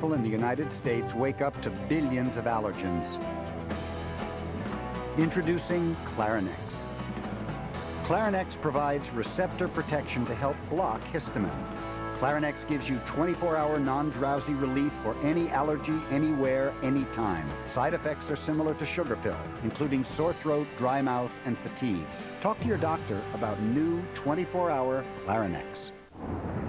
people in the United States wake up to billions of allergens. Introducing Clarinex. Clarinex provides receptor protection to help block histamine. Clarinex gives you 24-hour non-drowsy relief for any allergy, anywhere, anytime. Side effects are similar to sugar pill, including sore throat, dry mouth, and fatigue. Talk to your doctor about new 24-hour Clarinex.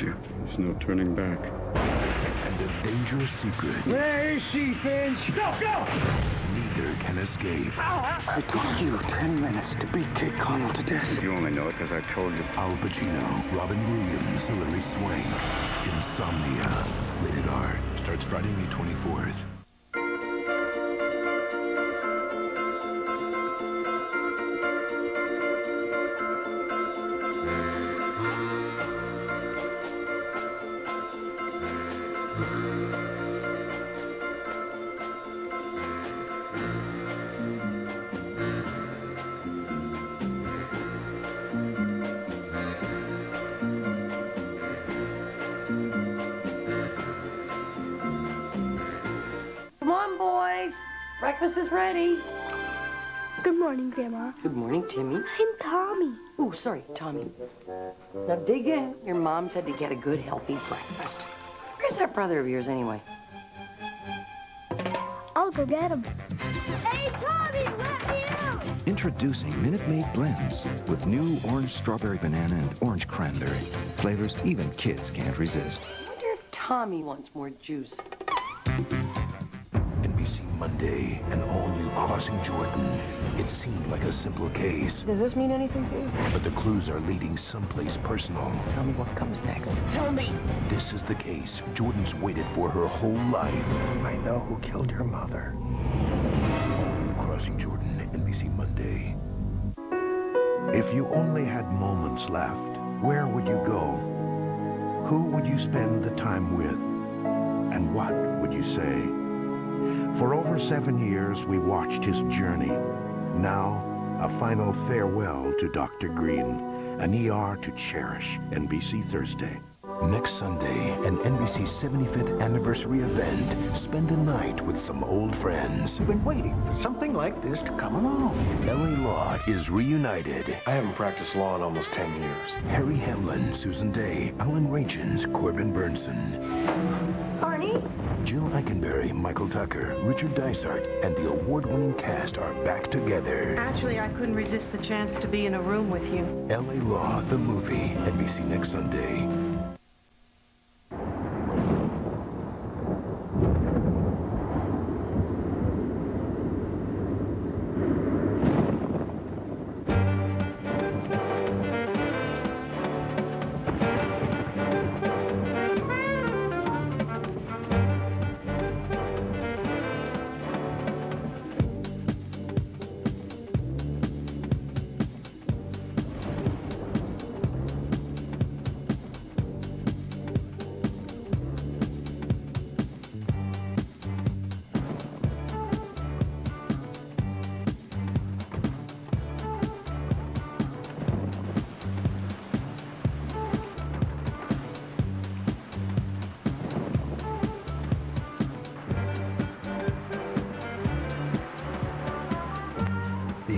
You. There's no turning back. and a dangerous secret Where is she, Finch? Go, go! neither can escape. I told you 10 minutes to beat Kay Connell to death. You only know it because I told you. Al Pacino, Robin Williams, Hilary Swank, Insomnia. Rated R. Starts Friday, May 24th. On, boys. Breakfast is ready. Good morning, Grandma. Good morning, Timmy. I'm Tommy. Oh, sorry, Tommy. Now dig in. Your mom said to get a good, healthy breakfast. Where's that brother of yours, anyway? I'll go get him. Hey, Tommy, let me out! Introducing Minute Maid Blends with new orange strawberry banana and orange cranberry. Flavors even kids can't resist. I wonder if Tommy wants more juice. NBC Monday, an all-new Crossing Jordan. It seemed like a simple case, Does this mean anything to you? but the clues are leading someplace personal. Tell me what comes next. Tell me. This is the case Jordan's waited for her whole life. I know who killed your mother. Crossing Jordan, NBC Monday. If you only had moments left, where would you go? Who would you spend the time with? And what would you say? For over seven years, we watched his journey. Now, a final farewell to Dr. Green, an ER to cherish, NBC Thursday. Next Sunday, an NBC 75th anniversary event. Spend a night with some old friends. I've been waiting for something like this to come along. LA Law is reunited. I haven't practiced law in almost 10 years. Harry Hamlin, Susan Dey, Alan Rachins, Corbin Bernsen, Barney? Jill Eikenberry, Michael Tucker, Richard Dysart, and the award-winning cast are back together. Actually, I couldn't resist the chance to be in a room with you. LA Law, the movie, NBC next Sunday.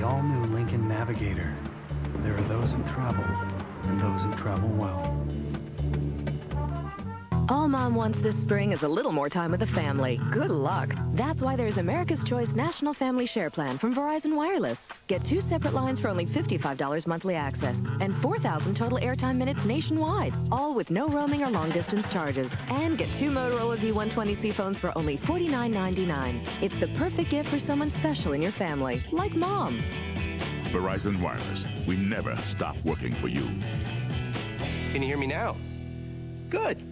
The all-new Lincoln Navigator. There are those who travel, and those who travel well. All Mom wants this spring is a little more time with the family. Good luck. That's why there's America's Choice National Family Share Plan from Verizon Wireless. Get two separate lines for only $55 monthly access and 4,000 total airtime minutes nationwide, all with no roaming or long-distance charges. And get two Motorola V120C phones for only $49.99. It's the perfect gift for someone special in your family, like Mom. Verizon Wireless. We never stop working for you. Can you hear me now? Good.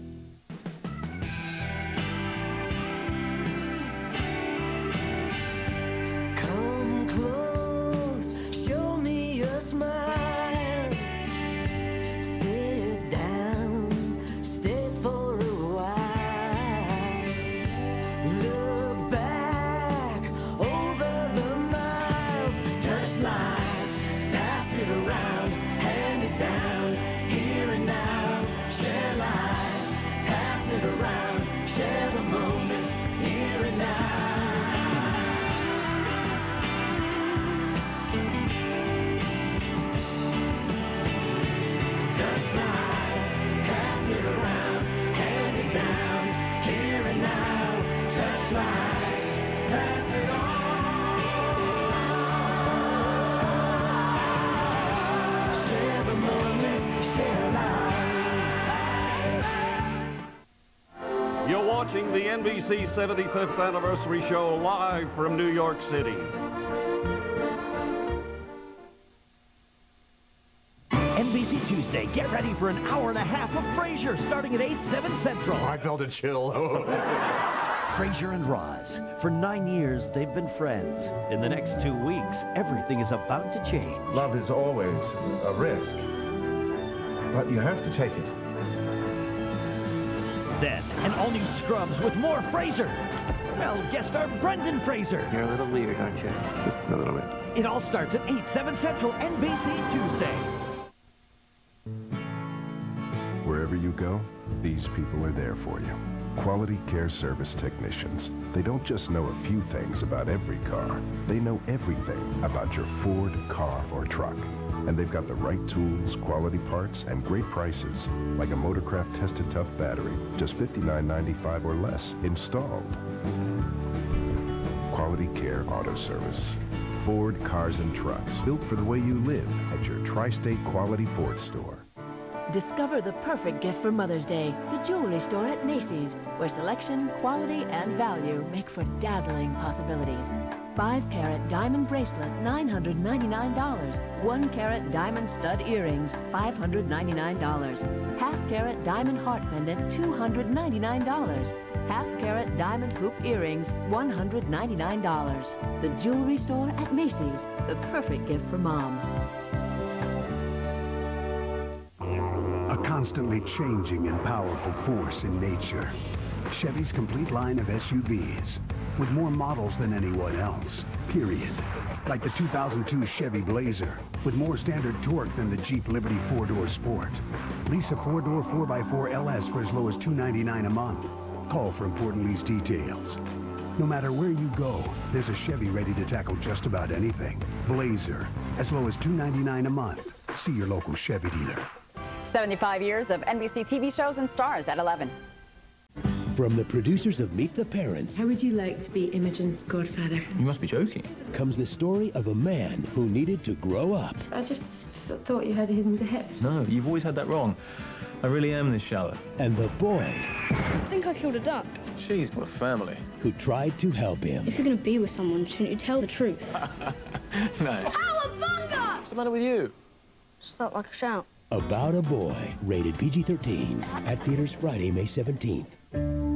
You're watching the NBC 75th anniversary show live from New York City. NBC Tuesday, get ready for an hour and a half of Frasier starting at 8, 7 Central. I felt a chill. Frasier and Roz. For nine years, they've been friends. In the next two weeks, everything is about to change. Love is always a risk, but you have to take it. Then, an all-new Scrubs with more Fraser. Well, guest star Brendan Fraser. You're a little weird, aren't you? Just a little bit. It all starts at 8, 7 Central, NBC Tuesday. Wherever you go, these people are there for you. Quality Care Service Technicians. They don't just know a few things about every car. They know everything about your Ford car or truck. And they've got the right tools, quality parts, and great prices. Like a Motorcraft Tested Tough battery, just $59.95 or less, installed. Quality Care Auto Service. Ford Cars and Trucks, built for the way you live at your Tri-State Quality Ford store. Discover the perfect gift for Mother's Day. The jewelry store at Macy's, where selection, quality, and value make for dazzling possibilities. 5-carat diamond bracelet, $999. 1-carat diamond stud earrings, $599. Half-carat diamond heart pendant, $299. Half-carat diamond hoop earrings, $199. The jewelry store at Macy's, the perfect gift for Mom. A constantly changing and powerful force in nature. Chevy's complete line of SUVs, with more models than anyone else, period. Like the 2002 Chevy Blazer, with more standard torque than the Jeep Liberty 4-door Sport. Lease a 4-door 4x4 LS for as low as 299 a month. Call for important lease details. No matter where you go, there's a Chevy ready to tackle just about anything. Blazer, as low as 299 a month. See your local Chevy dealer. 75 years of NBC TV shows and stars at 11. From the producers of Meet the Parents How would you like to be Imogen's godfather? You must be joking. comes the story of a man who needed to grow up. I just sort of thought you had hidden depths. No, you've always had that wrong. I really am this shallow. And the boy I think I killed a duck. Jeez, what a family. who tried to help him. If you're going to be with someone, shouldn't you tell the truth? no. Cowabunga! What's the matter with you? Just felt like a shout. About a Boy, rated PG-13, at theaters Friday, May 17th.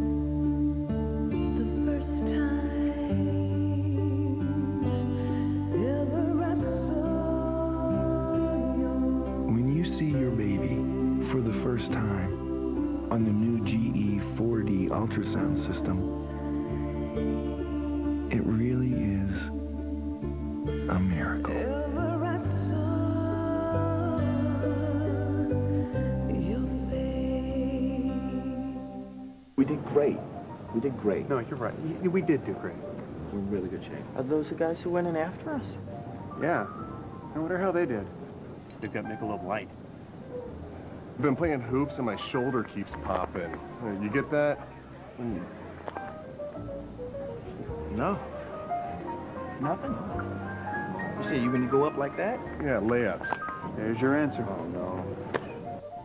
Great. No, you're right. We did do great. We're in really good shape. Are those the guys who went in after us? Yeah. I wonder how they did. They've got Michelob Light. I've been playing hoops and my shoulder keeps popping. You get that? Mm. No. Nothing? You say you gonna go up like that? Yeah, layups. There's your answer. Oh, no.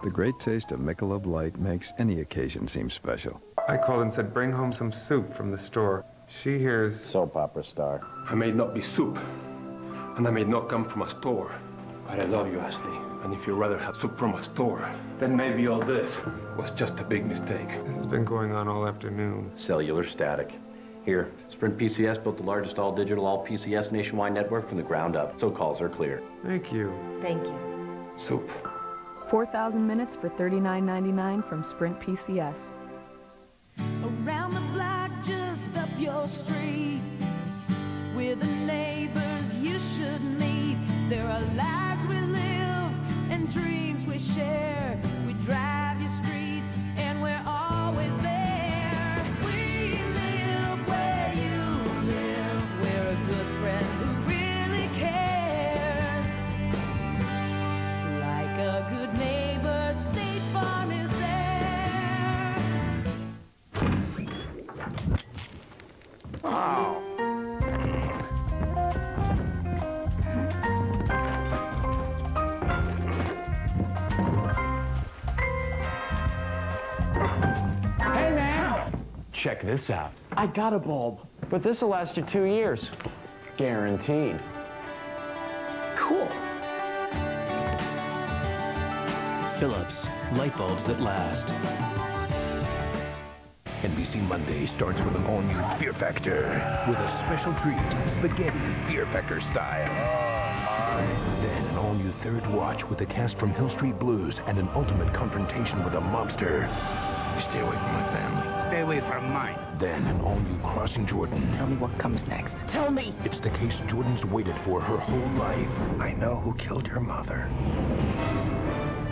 The great taste of Michelob Light makes any occasion seem special. I called and said, bring home some soup from the store. She hears... Soap opera star. I may not be soup, and I may not come from a store, but I love you, Ashley. And if you'd rather have soup from a store, then maybe all this was just a big mistake. This has been going on all afternoon. Cellular static. Here, Sprint PCS built the largest all-digital, all-PCS nationwide network from the ground up, so calls are clear. Thank you. Thank you. Soup. 4,000 minutes for $39.99 from Sprint PCS. Street. We're the neighbors you should meet. There are lives we live and dreams we share. Oh. Hey, man! Check this out. I got a bulb, but this will last you two years. Guaranteed. Cool. Philips, light bulbs that last. NBC Monday starts with an all-new Fear Factor. With a special treat, spaghetti Fear Factor style. Then an all-new Third Watch with a cast from Hill Street Blues and an ultimate confrontation with a mobster. You stay away from my family. Stay away from mine. Then an all-new Crossing Jordan. Tell me what comes next. Tell me! It's the case Jordan's waited for her whole life. I know who killed your mother.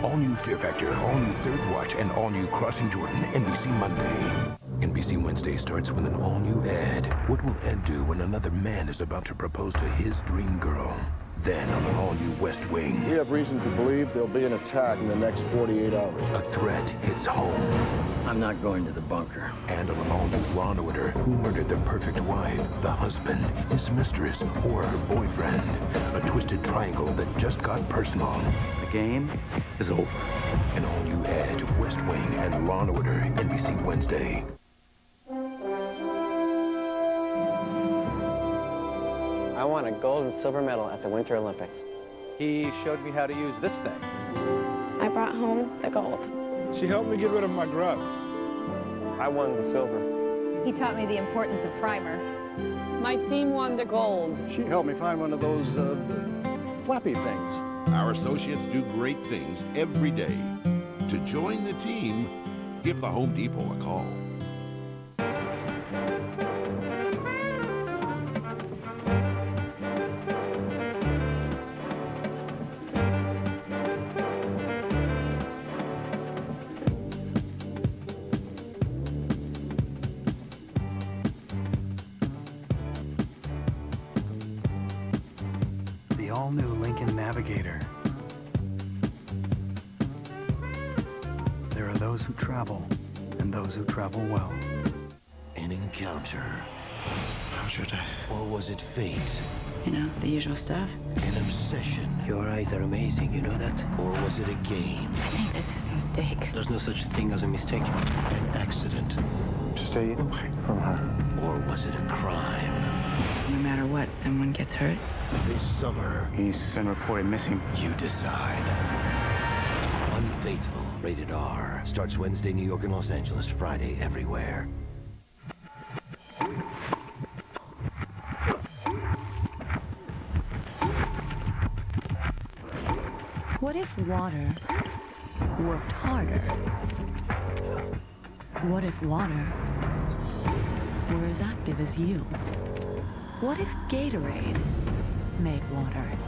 All new Fear Factor, all new Third Watch, and all new Crossing Jordan, NBC Monday. NBC Wednesday starts with an all new Ed. What will Ed do when another man is about to propose to his dream girl? Then on an all new West Wing, We have reason to believe there'll be an attack in the next 48 hours. a threat hits home. I'm not going to the bunker. And on an all new Law and Order, who murdered the perfect wife? The husband, his mistress, or her boyfriend? A twisted triangle that just got personal. The game is over. An all new Ed, West Wing, and Law and Order, NBC Wednesday. Won a gold and silver medal at the Winter Olympics. He showed me how to use this thing. I brought home the gold. She helped me get rid of my grubs. I won the silver. He taught me the importance of primer. My team won the gold. She helped me find one of those uh, flappy things. Our associates do great things every day. To join the team, give the Home Depot a call. Stay oh, away from her. Or was it a crime? No matter what, someone gets hurt. This summer, He's been reported missing. you decide. Unfaithful, rated R. Starts Wednesday, New York and Los Angeles. Friday, everywhere. What if water worked harder? What if water were as active as you? What if Gatorade made water?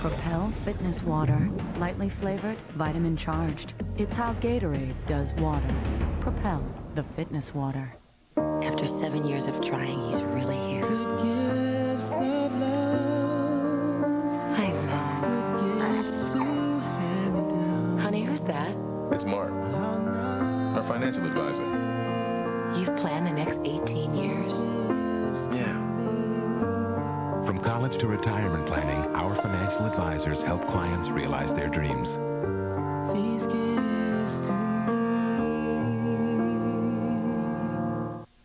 Propel Fitness Water, lightly flavored, vitamin charged. It's how Gatorade does water. Propel, the fitness water. After seven years of trying, he's really here. Hi, Mom. Honey, who's that? It's Mark, our financial advisor. You've planned the next 18 years? Yeah. From college to retirement planning, our financial advisors help clients realize their dreams.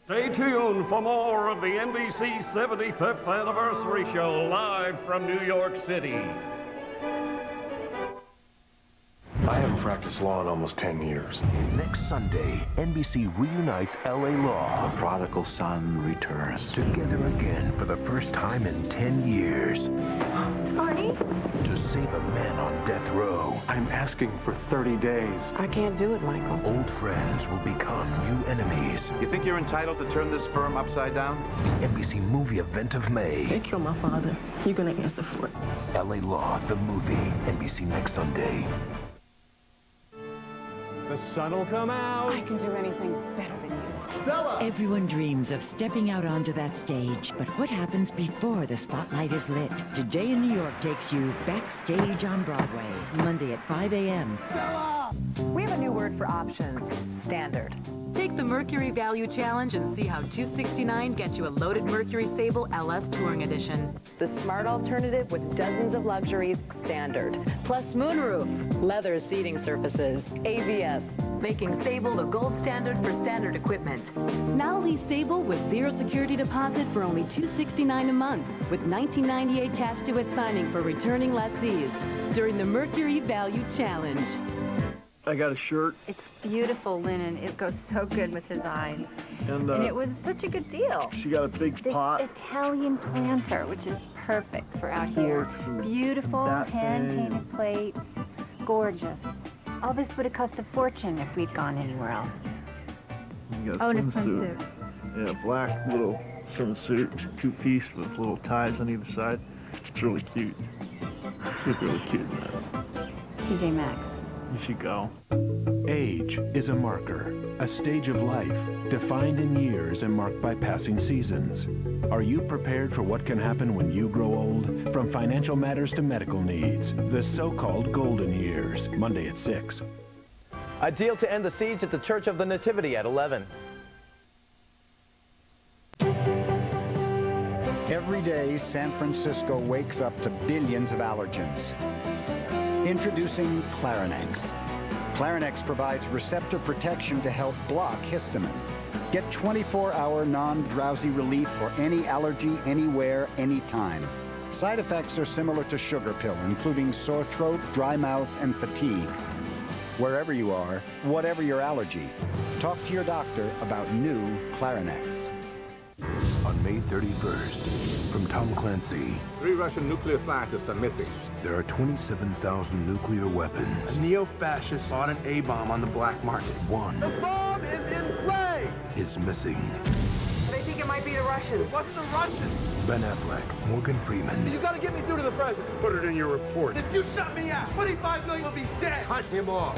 Stay tuned for more of the NBC 75th Anniversary Show live from New York City. Haven't practiced law in almost 10 years. Next Sunday, NBC reunites L.A. Law. The prodigal son returns. Together again for the first time in 10 years. Arnie? To save a man on death row. I'm asking for 30 days. I can't do it, Michael. Old friends will become new enemies. You think you're entitled to turn this firm upside down? The NBC movie event of May. They killed my father. You're gonna answer for it. L.A. Law, the movie. NBC next Sunday. The sun will come out. I can do anything better than you. Stella! Everyone dreams of stepping out onto that stage, but what happens before the spotlight is lit? Today in New York takes you backstage on Broadway, Monday at 5 a.m. Stella! We have a new word for options, standard. Take the Mercury Value Challenge and see how 269 gets you a loaded Mercury Sable LS Touring Edition. The smart alternative with dozens of luxuries, standard. Plus moonroof, Leather seating surfaces, ABS. making Sable the gold standard for standard equipment. Now lease Sable with zero security deposit for only 269 a month, with $19.98 cash due at signing for returning lessees during the Mercury Value Challenge. I got a shirt, It's beautiful linen. It goes so good with his eyes. and, uh, and it was such a good deal. she got a big This pot. Italian planter, which is perfect for out here. Beautiful hand-painted plates. Gorgeous. All this would have cost a fortune if we'd gone anywhere else. Oh, and a swimsuit. Yeah, black little swimsuit, two piece with little ties on either side. It's really cute. It's really cute, man. TJ Maxx. You should go. Age is a marker, a stage of life, defined in years and marked by passing seasons. Are you prepared for what can happen when you grow old? From financial matters to medical needs, the so-called golden years, Monday at 6. A deal to end the siege at the Church of the Nativity at 11. Every day, San Francisco wakes up to billions of allergens. Introducing Clarinex. Clarinex provides receptor protection to help block histamine. Get 24-hour non-drowsy relief for any allergy, anywhere, anytime. Side effects are similar to sugar pill, including sore throat, dry mouth, and fatigue. Wherever you are, whatever your allergy, talk to your doctor about new Clarinex. On May 31st, from Tom Clancy, Three Russian nuclear scientists are missing. there are 27,000 nuclear weapons. A neo-fascist bought an A-bomb on the black market. One The bomb is in play! is missing. They think it might be the Russians. What's the Russians? Ben Affleck, Morgan Freeman, You gotta get me through to the president. Put it in your report. If you shut me out, 25 million will be dead. Cut him off.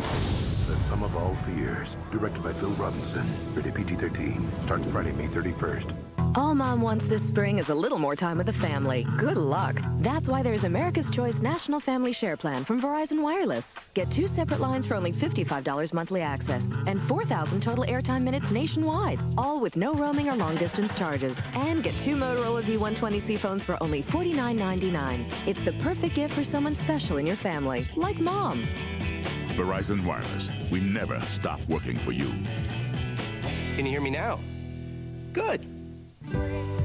The Sum of All Fears, directed by Phil Robinson. Rated PG-13. Starts Friday, May 31st. All mom wants this spring is a little more time with the family. Good luck. That's why there's America's Choice National Family Share Plan from Verizon Wireless. Get two separate lines for only $55 monthly access and 4,000 total airtime minutes nationwide, all with no roaming or long distance charges. And get two Motorola V120C phones for only $49.99. It's the perfect gift for someone special in your family, like mom. Verizon Wireless. We never stop working for you. Can you hear me now? Good. There's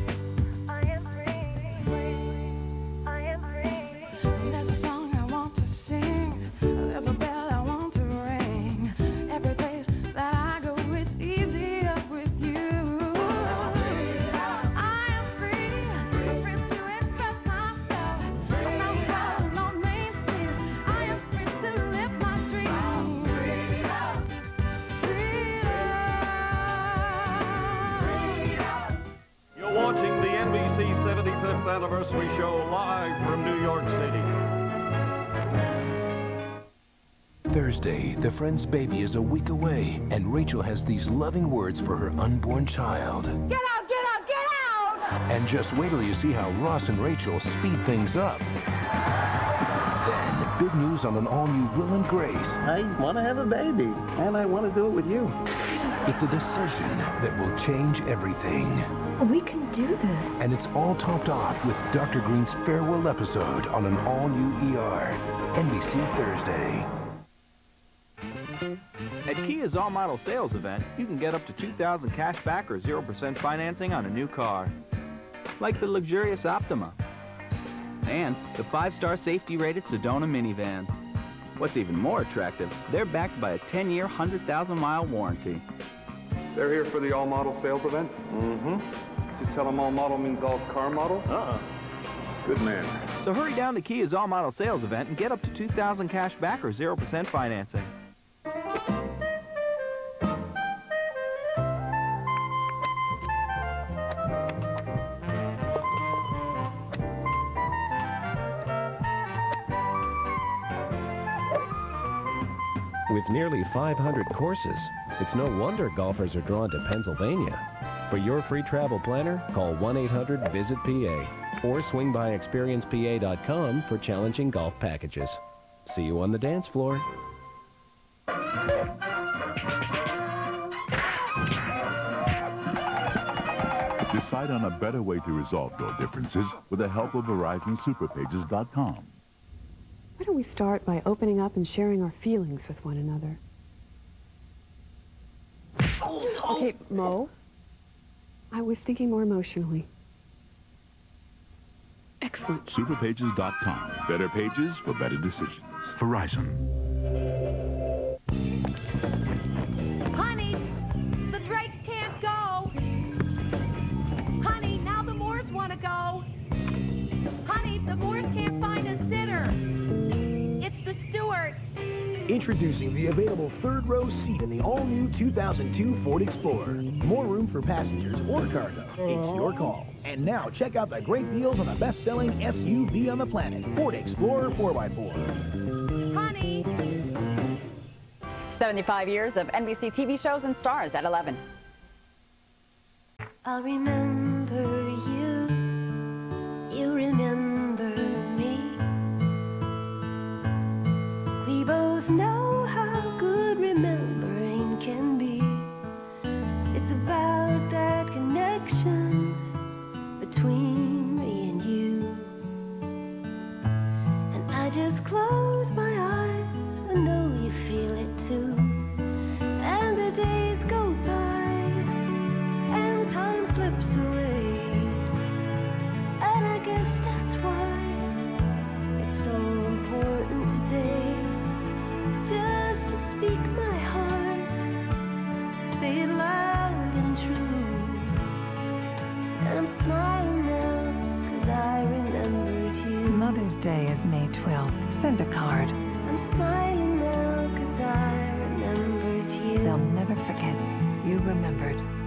75th Anniversary Show live from New York City. Thursday, the friend's baby is a week away, and Rachel has these loving words for her unborn child. Get out, get out, get out! And just wait till you see how Ross and Rachel speed things up. Then, big news on an all-new Will and Grace. I want to have a baby, and I want to do it with you. It's a decision that will change everything. We can do this. And it's all topped off with Dr. Green's farewell episode on an all-new ER. NBC Thursday. At Kia's all-model sales event, you can get up to 2000 cash back or 0% financing on a new car. Like the luxurious Optima. And the five-star safety-rated Sedona minivan. What's even more attractive, they're backed by a 10-year, 100,000-mile warranty. They're here for the all-model sales event? Mm-hmm. You tell them all-model means all car models? Uh-uh. Good man. So hurry down to Kia's all-model sales event and get up to 2000 cash back or 0% financing. With nearly 500 courses, it's no wonder golfers are drawn to Pennsylvania. For your free travel planner, call 1-800-VISIT-PA or swing by experiencepa.com for challenging golf packages. See you on the dance floor. Decide on a better way to resolve your differences with the help of VerizonSuperPages.com. Why don't we start by opening up and sharing our feelings with one another? Okay, Mo. I was thinking more emotionally. Excellent. Superpages.com. Better pages for better decisions. Verizon. Introducing the available third row seat in the all-new 2002 Ford Explorer. More room for passengers or cargo. It's your call. And now check out the great deals on the best-selling SUV on the planet, Ford Explorer 4x4. Honey. 75 years of NBC TV shows and stars at 11. I'll remember remembered.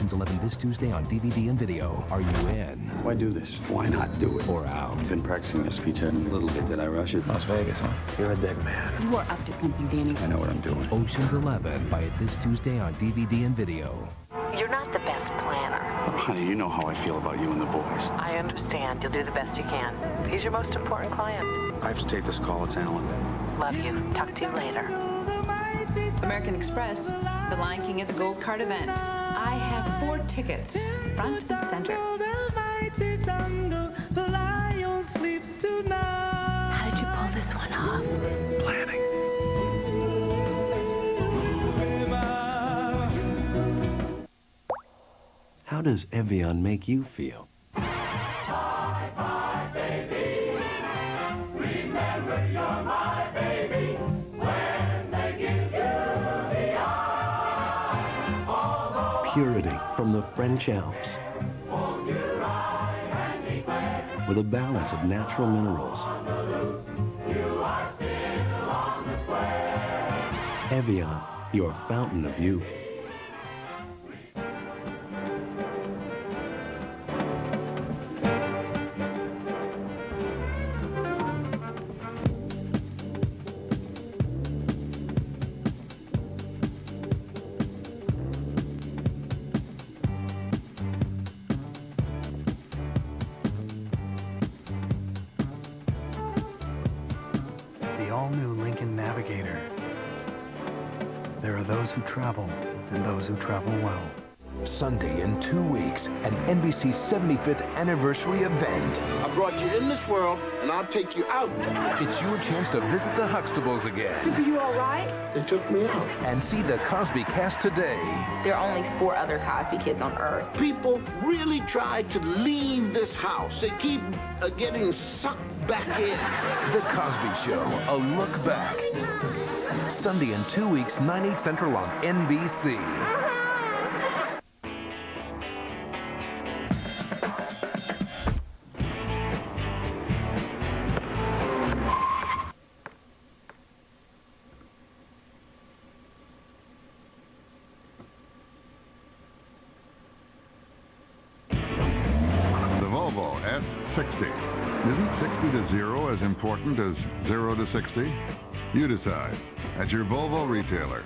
Ocean's 11 this Tuesday on DVD and video. Are you in? Why do this? Why not do it? Or out? I've been practicing this speech a little bit. Did I rush it? Las Vegas, huh? You're a dead man. You are up to something, Danny. I know what I'm doing. Ocean's 11. Buy it this Tuesday on DVD and video. You're not the best planner. Oh, honey, you know how I feel about you and the boys. I understand. You'll do the best you can. He's your most important client. I have to take this call. It's Alan. Love you. Talk to you later. American Express, the Lion King is a gold card event. I have four tickets, front and center. How did you pull this one off? Planning. How does Evian make you feel? From the French Alps. With a balance of natural minerals. Evian, your fountain of youth. 25th anniversary event. I brought you in this world, and I'll take you out. It's your chance to visit the Huxtables again. Are you all right? They took me out. And see the Cosby cast today. There are only four other Cosby kids on Earth. People really try to leave this house. They keep uh, getting sucked back in. The Cosby Show, a look back. Sunday in two weeks, 9, 8 central on NBC. Important as 0 to 60? You decide at your Volvo retailer.